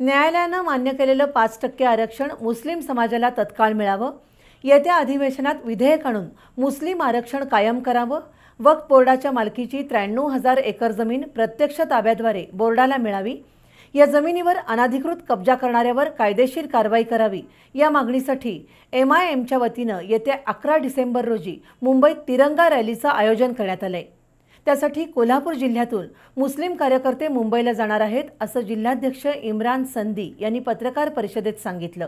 न्यायालयानं मान्य केलेलं पाच टक्के आरक्षण मुस्लिम समाजाला तत्काळ मिळावं. येत्या अधिवेशनात विधेयक आणून मुस्लिम आरक्षण कायम करावं. वक्फ बोर्डाच्या मालकीची त्र्याण्णव हजार एकर जमीन प्रत्यक्ष ताब्याद्वारे बोर्डाला मिळावी. या जमिनीवर अनाधिकृत कब्जा करणाऱ्यावर कायदेशीर कारवाई करावी. या मागणीसाठी एम आय एमच्या वतीनं येत्या अकरा डिसेंबर रोजी मुंबईत तिरंगा रॅलीचं आयोजन करण्यात आलंय. त्यासाठी कोल्हापूर जिल्ह्यातून मुस्लिम कार्यकर्ते मुंबईला जाणार आहेत असं जिल्हाध्यक्ष इम्रान संदी यांनी पत्रकार परिषदेत सांगितलं.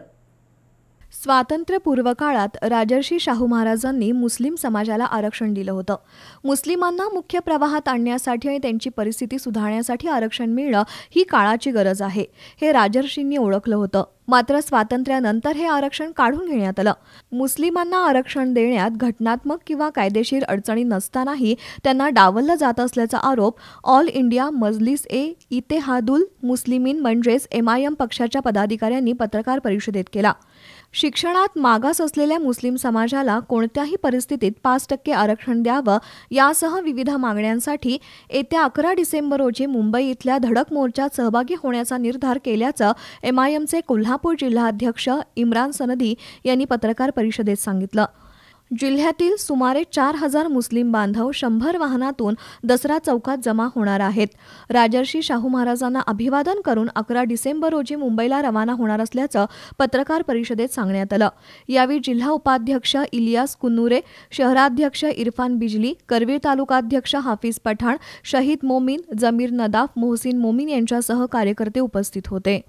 स्वातंत्र्यपूर्व काळात राजर्षी शाहू महाराजांनी मुस्लिम समाजाला आरक्षण दिलं होतं. मुस्लिमांना मुख्य प्रवाहात आणण्यासाठी आणि त्यांची परिस्थिती सुधारण्यासाठी आरक्षण मिळणं ही काळाची गरज आहे हे राजर्षींनी ओळखलं होतं. मात्र स्वातंत्र्यानंतर हे आरक्षण काढून घेण्यात आलं. मुस्लिमांना आरक्षण देण्यात घटनात्मक किंवा कायदेशीर अडचणी नसतानाही त्यांना डावललं जात असल्याचा आरोप ऑल इंडिया मजलिस ए इतेहादुल मुस्लिमीन म्हणजेच एमआयएम पक्षाच्या पदाधिकाऱ्यांनी पत्रकार परिषदेत केला. शिक्षणात मागास असलेल्या मुस्लिम समाजाला कोणत्याही परिस्थितीत पाच टक्के आरक्षण द्यावं यासह विविध मागण्यांसाठी येत्या अकरा डिसेंबर रोजी मुंबई इथल्या धडक मोर्चात सहभागी होण्याचा निर्धार केल्याचं एमआयएमचे कोल्हापूर जिल्हाध्यक्ष इम्रान सनदी यांनी पत्रकार परिषदेत सांगितलं. जिल्ह्यातील सुमारे चार हजार मुस्लिम बांधव शंभर वाहनातून दसरा चौकात जमा होणार आहेत. राजर्षी शाहू महाराजांना अभिवादन करून अकरा डिसेंबर रोजी मुंबईला रवाना होणार असल्याचं पत्रकार परिषदेत सांगण्यात आलं. यावेळी जिल्हा उपाध्यक्ष इलियास कुन्नुरे शहराध्यक्ष इरफान बिजली करवीर तालुकाध्यक्ष हाफिज पठाण शहीद मोमीन जमीर नदाफ मोहसिन मोमीन यांच्यासह कार्यकर्ते उपस्थित होते.